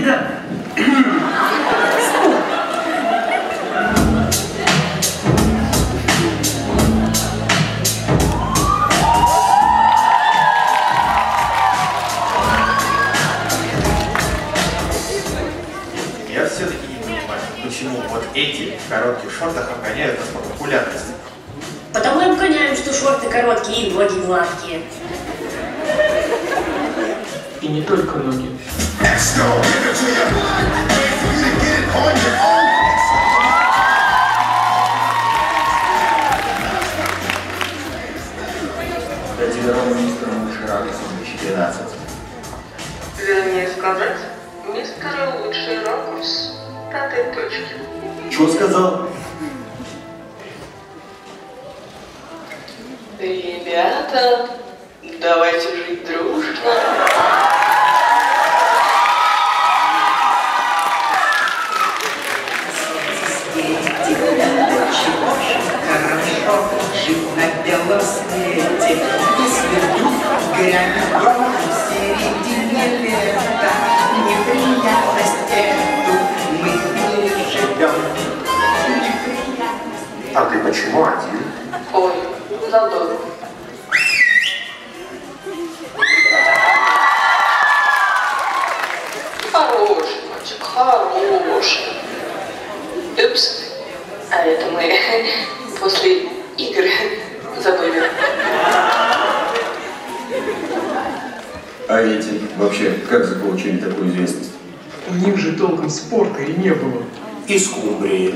до... Я все-таки не понимаю, почему вот эти в коротких шортах обгоняют нас по популярности. Потому и обгоняем, что шорты короткие и ноги гладкие. И не только ноги. Датирован Вернее сказать, мистер лучший ракурс пятой точки. Что сказал? Ребята, давайте жить дружно. Хорошо жить на белом свете, если вдруг грянет гром в середине А ты почему один? Ой, задор. Хороший мальчик. Упс. А это мы после игр забыли. А эти вообще как заполучили такую известность? У них же толком спорта и не было. И скумбрии.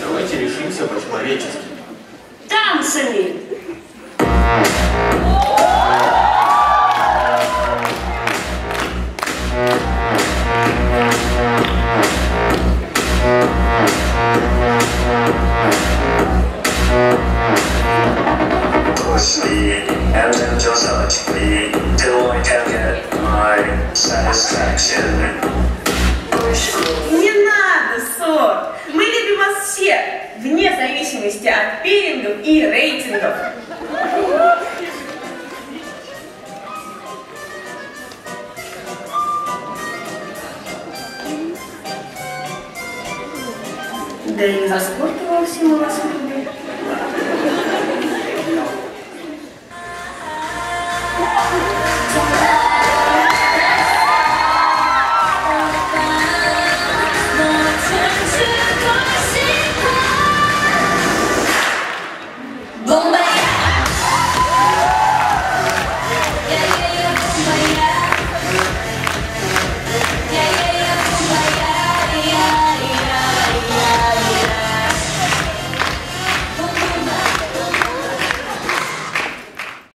Давайте решимся по-человечески. Танцами! Till I can get my satisfaction. Не надо, Сор! Мы любим вас всех, вне зависимости от пирингов и рейтингов. Да и за спорт вовсе мы вас.